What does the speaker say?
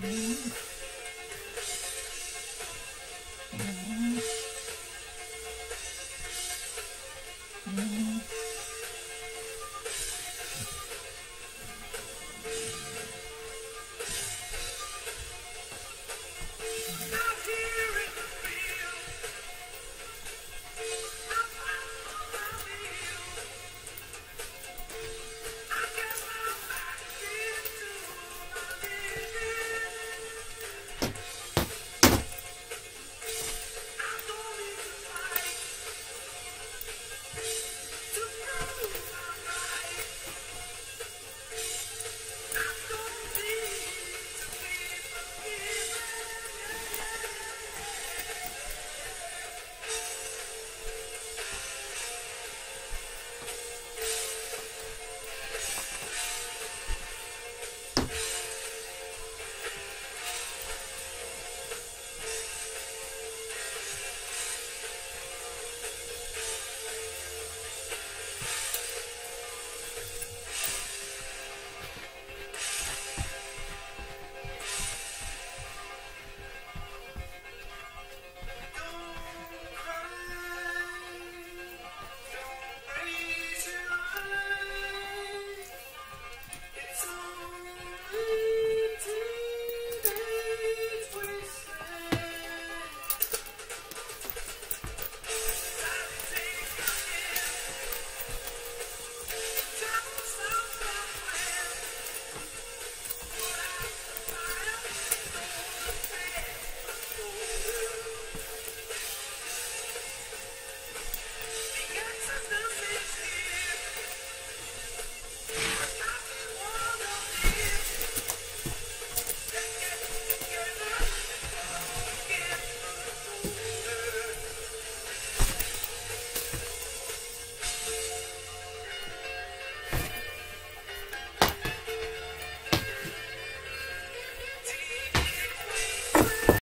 Mm-hmm. Mm-hmm. mm-hmm. mm-hmm.